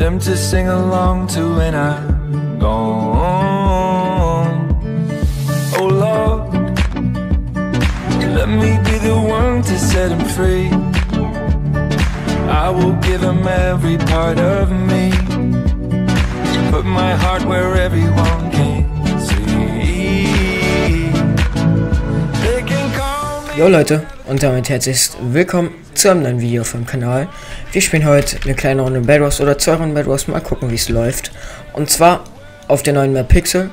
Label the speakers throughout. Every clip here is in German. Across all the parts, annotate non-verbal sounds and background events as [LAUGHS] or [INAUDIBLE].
Speaker 1: them to sing along to when I'm gone. Oh Lord, let me be the one to set him free. I will give him every part of me. Put my heart where everyone can
Speaker 2: Jo Leute, und damit herzlich willkommen zu einem neuen Video vom Kanal. Wir spielen heute eine kleine Runde Bad Wars oder zwei Runden Bad Wars, mal gucken wie es läuft. Und zwar auf der neuen Map Pixel.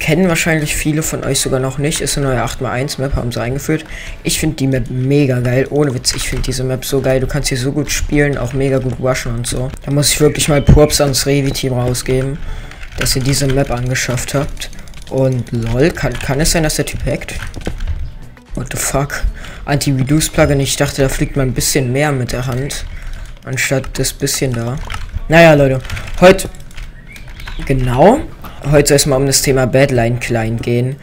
Speaker 2: Kennen wahrscheinlich viele von euch sogar noch nicht, ist eine neue 8x1 Map, haben sie eingeführt. Ich finde die Map mega geil, ohne Witz, ich finde diese Map so geil. Du kannst hier so gut spielen, auch mega gut rushen und so. Da muss ich wirklich mal Props ans Revi-Team rausgeben, dass ihr diese Map angeschafft habt. Und lol, kann, kann es sein, dass der Typ hackt? What the fuck? Anti-Reduce-Plugin, ich dachte, da fliegt man ein bisschen mehr mit der Hand. Anstatt das bisschen da. Naja, Leute. Heute. Genau. Heute soll es mal um das Thema Badline Client gehen.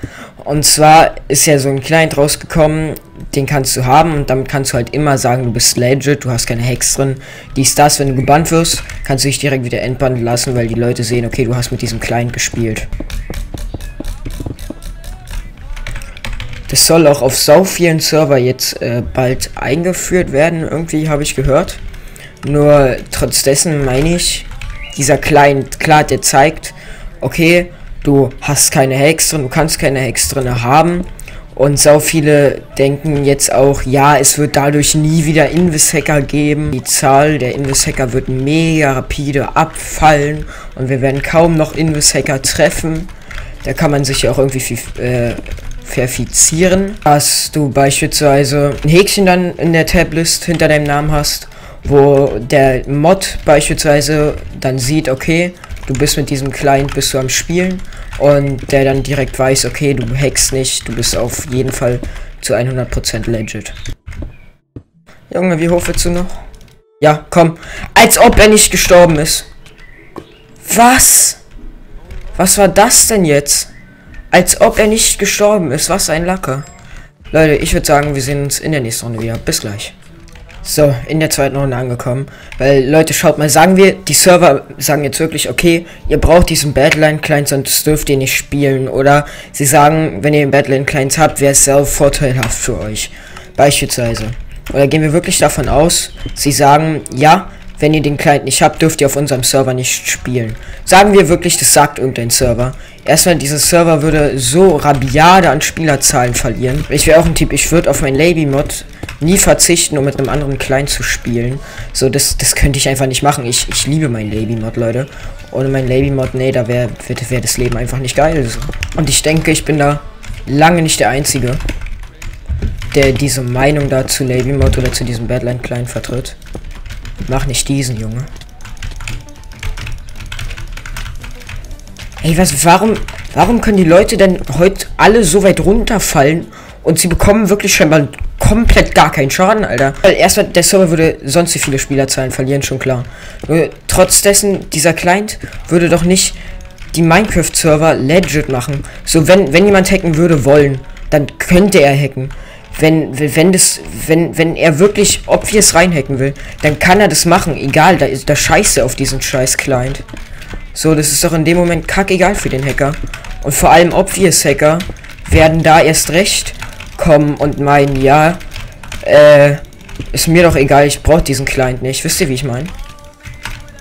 Speaker 2: Und zwar ist ja so ein Client rausgekommen, den kannst du haben und damit kannst du halt immer sagen, du bist legit, du hast keine Hacks drin. Dies, das, wenn du gebannt wirst, kannst du dich direkt wieder entbannen lassen, weil die Leute sehen, okay, du hast mit diesem Client gespielt. Das soll auch auf so vielen Server jetzt äh, bald eingeführt werden, irgendwie habe ich gehört. Nur trotz dessen meine ich, dieser Client, klar, der zeigt, okay, du hast keine Hacks drin, du kannst keine Hacks drin haben. Und so viele denken jetzt auch, ja, es wird dadurch nie wieder Invis-Hacker geben. Die Zahl der Invis-Hacker wird mega rapide abfallen und wir werden kaum noch Invis-Hacker treffen. Da kann man sich ja auch irgendwie viel, äh, verifizieren, dass du beispielsweise ein Häkchen dann in der Tablist hinter deinem Namen hast, wo der Mod beispielsweise dann sieht, okay, du bist mit diesem Client bist du am Spielen und der dann direkt weiß, okay, du hackst nicht, du bist auf jeden Fall zu 100% legit. Junge, wie hoch willst du noch? Ja, komm. Als ob er nicht gestorben ist. Was? Was war das denn jetzt? Als ob er nicht gestorben ist. Was ein Lacker. Leute, ich würde sagen, wir sehen uns in der nächsten Runde wieder. Bis gleich. So, in der zweiten Runde angekommen. Weil, Leute, schaut mal, sagen wir, die Server sagen jetzt wirklich, okay, ihr braucht diesen Badline-Client, sonst dürft ihr nicht spielen. Oder sie sagen, wenn ihr einen Badline-Client habt, wäre es sehr vorteilhaft für euch. Beispielsweise. Oder gehen wir wirklich davon aus, sie sagen, ja, wenn ihr den Client nicht habt, dürft ihr auf unserem Server nicht spielen. Sagen wir wirklich, das sagt irgendein Server. Erstmal, dieser Server würde so rabiade an Spielerzahlen verlieren. Ich wäre auch ein Typ, ich würde auf mein Laby-Mod nie verzichten, um mit einem anderen Client zu spielen. So, das, das könnte ich einfach nicht machen. Ich, ich liebe mein Laby-Mod, Leute. Ohne mein Laby-Mod, nee, da wäre wär das Leben einfach nicht geil. So. Und ich denke, ich bin da lange nicht der Einzige, der diese Meinung da zu Laby-Mod oder zu diesem Badline-Client vertritt. Mach nicht diesen, Junge. Ey, was, warum, warum können die Leute denn heute alle so weit runterfallen und sie bekommen wirklich scheinbar komplett gar keinen Schaden, Alter? Weil erstmal, der Server würde sonst wie viele Spielerzahlen verlieren, schon klar. Nur trotz dessen, dieser Client würde doch nicht die Minecraft-Server legit machen. So, wenn, wenn jemand hacken würde wollen, dann könnte er hacken wenn, wenn das, wenn, wenn er wirklich obvious reinhacken will, dann kann er das machen. Egal, da ist da scheiße auf diesen scheiß Client. So, das ist doch in dem Moment kackegal für den Hacker. Und vor allem obvious Hacker werden da erst recht kommen und meinen, ja, äh, ist mir doch egal, ich brauche diesen Client nicht. Wisst ihr, wie ich meine?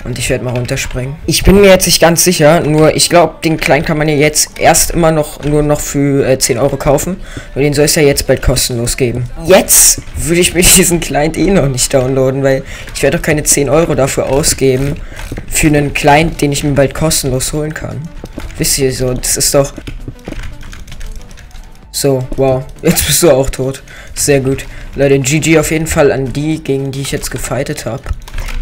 Speaker 2: Und ich werde mal runterspringen. Ich bin mir jetzt nicht ganz sicher, nur ich glaube, den Kleinen kann man ja jetzt erst immer noch nur noch für äh, 10 Euro kaufen. Und den soll es ja jetzt bald kostenlos geben. Jetzt würde ich mir [LAUGHS] diesen Client eh noch nicht downloaden, weil ich werde doch keine 10 Euro dafür ausgeben für einen Client, den ich mir bald kostenlos holen kann. Wisst ihr so, das ist doch... So, wow. [LAUGHS] Jetzt bist du auch tot. Sehr gut. Leute, GG auf jeden Fall an die, gegen die ich jetzt gefightet habe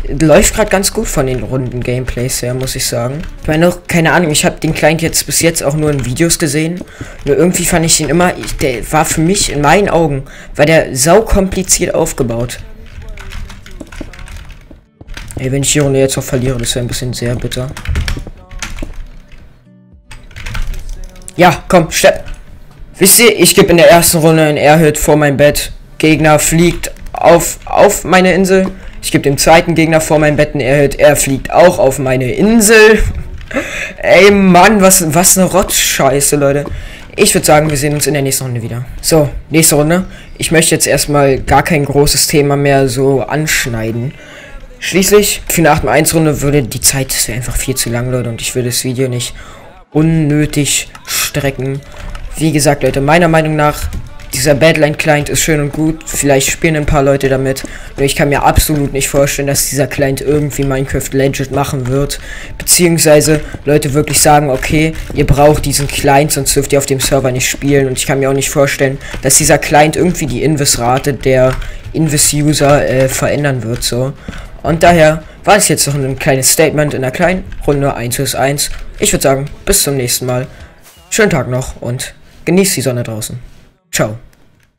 Speaker 2: läuft gerade ganz gut von den runden Gameplays her, muss ich sagen. Ich meine noch, keine Ahnung, ich habe den Client jetzt bis jetzt auch nur in Videos gesehen. Nur irgendwie fand ich den immer, ich, der war für mich in meinen Augen, war der sau kompliziert aufgebaut. Ey, wenn ich die Runde jetzt noch verliere, das wäre ein bisschen sehr bitter. Ja, komm, stepp. Wisst ihr, ich gebe in der ersten Runde ein Airhit vor mein Bett. Gegner fliegt auf, auf meine Insel. Ich gebe dem zweiten Gegner vor mein Betten, er, er fliegt auch auf meine Insel. Ey, Mann, was, was eine Rotzscheiße, Leute. Ich würde sagen, wir sehen uns in der nächsten Runde wieder. So, nächste Runde. Ich möchte jetzt erstmal gar kein großes Thema mehr so anschneiden. Schließlich, für eine 8 1 Runde würde die Zeit, das wäre einfach viel zu lang, Leute, und ich würde das Video nicht unnötig strecken. Wie gesagt, Leute, meiner Meinung nach dieser Badline Client ist schön und gut. Vielleicht spielen ein paar Leute damit. Ich kann mir absolut nicht vorstellen, dass dieser Client irgendwie Minecraft legit machen wird. Beziehungsweise Leute wirklich sagen, okay, ihr braucht diesen Client, sonst dürft ihr auf dem Server nicht spielen. Und ich kann mir auch nicht vorstellen, dass dieser Client irgendwie die Invis-Rate der Invis-User äh, verändern wird. So. Und daher war es jetzt noch ein kleines Statement in der kleinen Runde 1 vs 1. Ich würde sagen, bis zum nächsten Mal. Schönen Tag noch und genießt die Sonne draußen. Ciao.